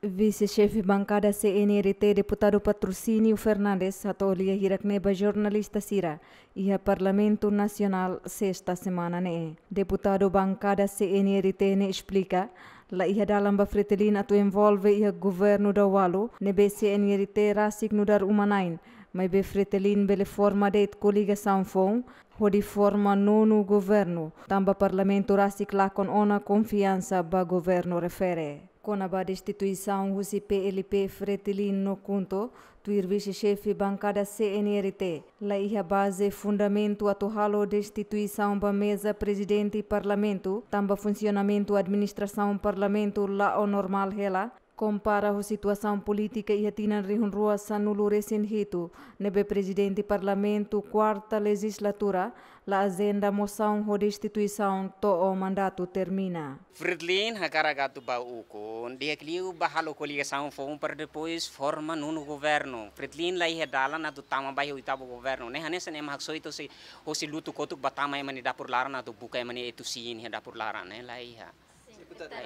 Vice-chefe bancada CNRT, deputado Patrocínio Fernandes, atolia hirakneba jornalista Sira, e a Parlamento Nacional sexta semana ne. Deputado bancada CNRT ne explica, la iha dalam ba fretelin atu envolve iha governo da walu, nebe CNRT rasik nudar umanain, mas be fretelin bele forma de coligação fon, hodi forma nono governo, tamba parlamento rasik lakon ona confiança ba governo refere. Kona ba destituição husi PLP fretilin no conto, tuir vice-chefe bancada CNRT, la iha base fundamento atuhalo destituição ba mesa presidente e parlamento, tamba funcionamento administração parlamento la o normal hela, compara a situação política e atina rihun rua sanulo recém hito, nebe presidente parlamento quarta legislatura, la agenda moção ho destituição to o mandato termina. Fredlin hakaragato ba uko, dia kliu bahalo coligação fom para depois forma no governo. Fredlin lá ia na do tama bai o itabo governo, né? Hanessa ne mahak soito se o se luto kotuk batama e mani da por lara na do buka e mani etu sin da por lara, né? Lá ia.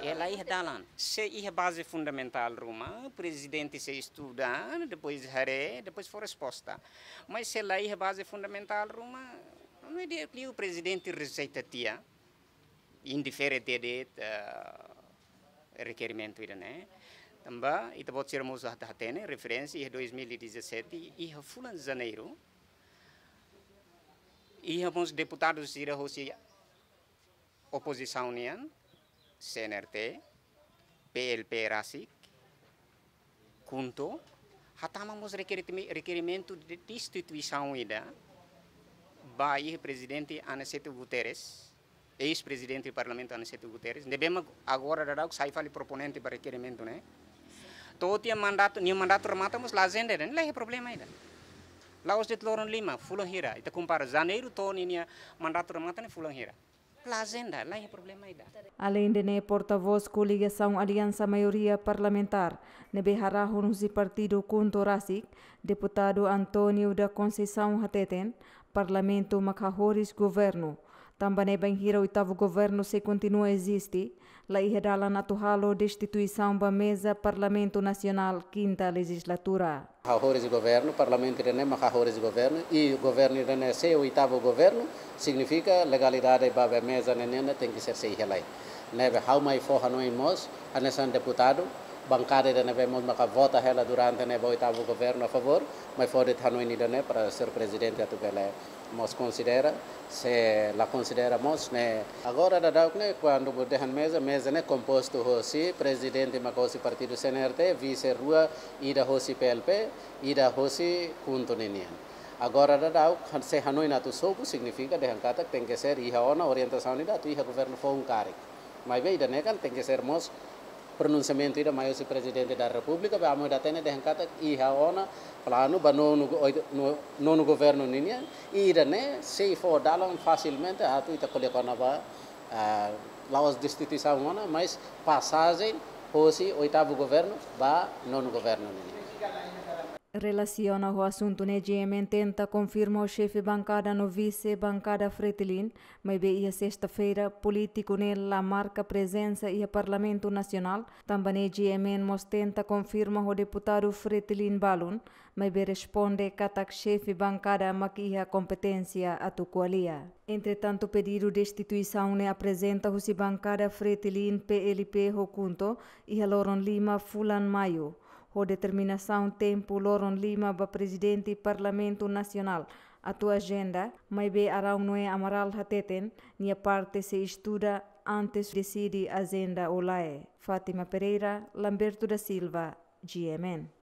Ela ia dalan. Se ia base fundamental ruma, o presidente se estuda, depois hare, depois for resposta. Mas se lá ia base fundamental ruma, não é de o presidente receita tia, indiferente de uh, requerimento né. Também, ita pode ser moço hatene, referência em 2017 e fulan de janeiro. E os deputados ira hoje oposição nian, CNRT, PLP RASIC, Kunto, hatamamos requerimento de destituição ida, vai presidente Aniceto Guterres, ex-presidente do parlamento Aniceto Guterres, devemos agora dar o que sai proponente para requerimento, né? Todo dia mandato, nenhum mandato rematamos lá agenda, não é problema ainda. Lá os de Loron Lima, fulano hira, ita compara janeiro todo ninha mandato remata ne fulano hira. Lá é problema ainda. Além de ne porta-voz coligação Aliança Maioria Parlamentar, nebe harahun partido Kunto Rasik, deputado Antônio da Conceição Hateten, Parlamento Macahores Governo, também bem hira oitavo governo se continua a existir, lá ihedala natuhalo destituição ba mesa Parlamento Nacional quinta legislatura. Hahores governo, Parlamento irene Hahores governo e o governo irene se oitavo governo significa legalidade ba mesa nenena tem que ser se ihelai. Neve how mai forra no mos, anesan deputado irene vemos maka vota ela durante neve oitavo governo a favor, mas fora de Hanoi irene para ser presidente atu bele nós considera. Se la consideramos né agora da dau né quando bodehan mesa mesa né composto hosi presidente makosi partido CNRT vice rua ida hosi PLP ida hosi kunto nenian agora da dau se hanoi na tu sopo significa de kata tem que ser iha ona orientação ida tu iha governo foi um caric. Mas bem ida né kan tem que ser mos pronunciamento ida maior presidente da república vamos da tene de kata iha ona plano ba nono no nono governo ninia ira ne se for dalam facilmente atu ita kole kona ba laos destituição ona mas passagem fosse oitavo governo ba nono governo ninia relaciona o assunto ne GMN tenta confirma o chefe bancada no vice bancada Fretilin, mas be sexta-feira político ne la marca presença e Parlamento Nacional, também ne GMN mos tenta o deputado Fretilin Balun, mas responde katak chefe bancada maquia competência a tuqualia. Entretanto, pedido de destituição ne apresenta o bancada Fretilin PLP Rokunto e a Loron Lima Fulan Maio ho determinação tempo Loron Lima ba presidente Parlamento Nacional a tua agenda, mas be arau noe amaral hateten, nia parte se estuda antes decide agenda olae. Fátima Pereira, Lamberto da Silva, GMN.